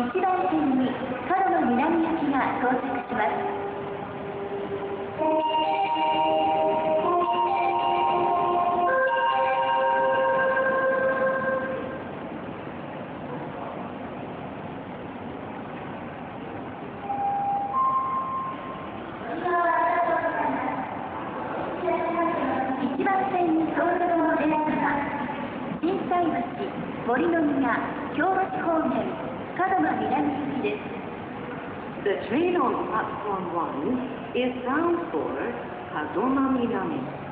南行きが到着します。一番線に到着の電車は心斎橋森の宮 The train on platform 1 is bound for Kazoma Minami.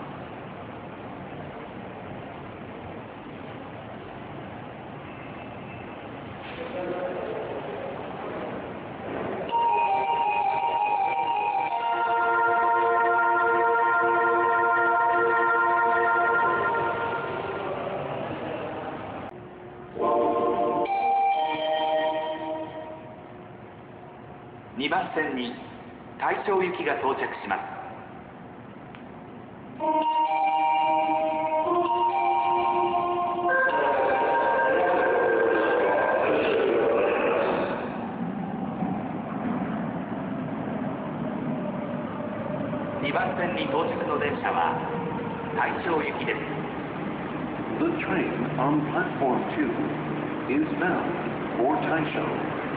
2番線に大正行きが到着します2番線に到着の電車は大正行きです The train on platform 2 is bound for Taisho.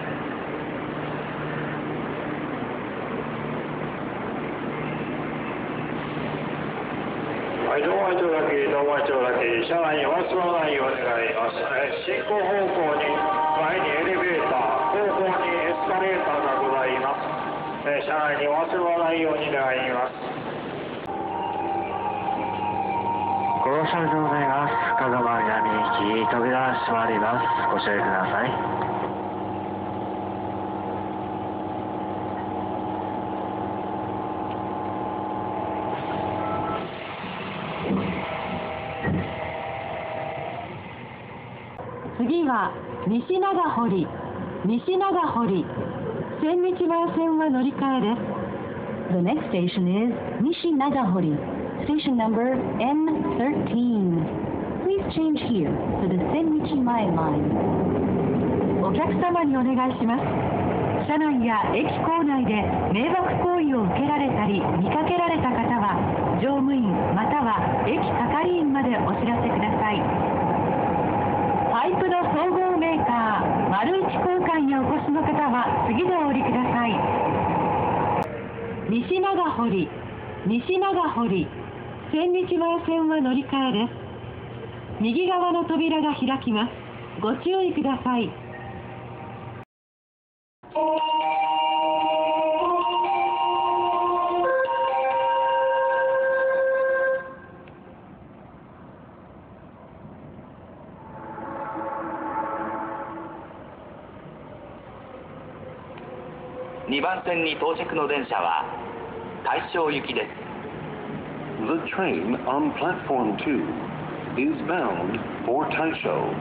はい、どうも一丁だけ、どうも一丁だけ、車内に忘れないようお願いします。え進行方向に前にエレベーター、後方にエスカレーターがございます。え車内に忘れないように願います。ご乗車でございます。香川南行き、扉閉まります。ご注意ください。次は西長堀。西長堀。千日前線は乗り換えです。The next station is 西長堀。Station number N13 Please change here for the 千日前 line. お客様にお願いします。車内や駅構内で迷惑行為を受けられたり見かけられた方は乗務員または駅係員までお知らせください。イプの総合メーカー、丸一交換にお越しの方は次でお降りください。西長堀、西長堀、千日前線は乗り換えです。右側の扉が開きます。ご注意ください。2番線に到着の電車は大正行きです The train on platform 2 is bound for Taisho.